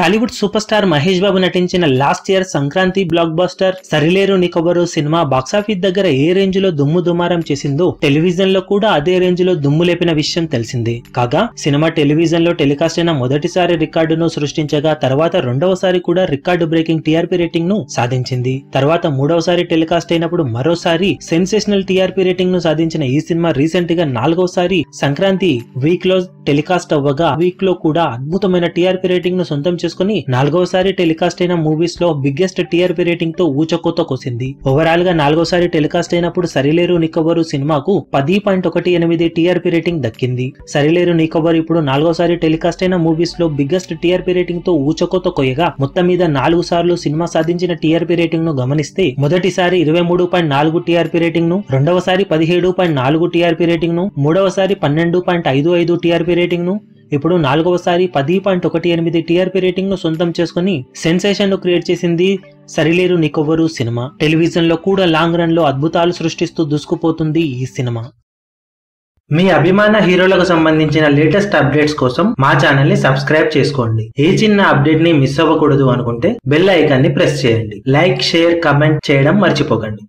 Tollywood super star Mahesh Babu నటించిన last year Sankranti blockbuster Sarileru Neekevvaru cinema box office దగ్గర ఏ రేంజ్లో దుమ్ము దుమారం చేసిందో టెలివిజన్లో కూడా అదే రేంజ్లో దుమ్ము లేపిన విషయం తెలిసిందే. కాగా సినిమా టెలివిజన్లో టెలికాస్ట్ అయిన మొదటిసారి రికార్డును సృష్టించగా తర్వాత రెండవసారి కూడా రికార్డు బ్రేకింగ్ టీఆర్పీ రేటింగ్ను సాధించింది. తర్వాత మూడవసారి టెలికాస్ట్ అయినప్పుడు మరోసారి సెన్సేషనల్ టీఆర్పీ రేటింగ్ను సాధించిన ఈ సినిమా రీసెంట్గా నాలుగవసారి సంక్రాంతి వీక్లో టెలికాస్ట్ అవ్వగా వీక్లో కూడా అద్భుతమైన టీఆర్పీ రేటింగ్ను సొంతం చేసుకుని నాలుగవసారి టెలికాస్ట్ అయిన మూవీస్లో బిగ్గెస్ట్ టీఆర్పీ రేటింగ్తో ఊచకోత కోసింది. ఓవరాల్గా నాలుగోసారి టెలికాస్ట్ అయినప్పుడు సరిలేరు నికోబరు సినిమాకు పది పాయింట్ ఒకటి ఎనిమిది టీఆర్పీ రేటింగ్ దక్కింది. సరిలేరు నికోబర్ ఇప్పుడు నాలుగోసారి టెలికాస్ట్ అయిన మూవీస్లో బిగ్గెస్ట్ టీఆర్పీ రేటింగ్తో ఊచకోత కొయ్యగా మొత్తం మీద నాలుగు సార్లు సినిమా సాధించిన టీఆర్పీ రేటింగ్ను గమనిస్తే మొదటిసారి ఇరవై మూడు పాయింట్ నాలుగు టీఆర్పీ రేటింగ్ను రెండవసారి పదిహేడు పాయింట్ నాలుగు టీఆర్పీ రేటింగ్ను మూడవసారి పన్నెండు పాయింట్ ఐదు ఐదు టీఆర్పీ రేటింగ్ను ఇప్పుడు నాలుగవసారి పది పాయింట్ ఒకటి ఎనిమిది టీఆర్పీ రేటింగ్ను సొంతం చేసుకుని సెన్సేషన్ను క్రియేట్ చేసింది సరిలేరు నికొవ్వరు సినిమా. టెలివిజన్లో కూడా లాంగ్ రన్లో అద్భుతాలు సృష్టిస్తూ దూసుకుపోతుంది ఈ సినిమా. మీ అభిమాన హీరోలకు సంబంధించిన లేటెస్ట్ అప్డేట్స్ కోసం మా ఛానల్ని సబ్స్క్రైబ్ చేసుకోండి. ఏ చిన్న అప్డేట్ని మిస్ అవ్వకూడదు అనుకుంటే బెల్ ఐకాన్ని ప్రెస్ చేయండి. లైక్ షేర్ కమెంట్ చేయడం మర్చిపోకండి.